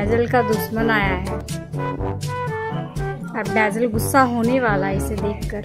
बैजल का दुश्मन आया है अब बैजल गुस्सा होने वाला है इसे देखकर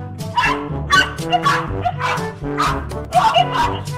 Ah!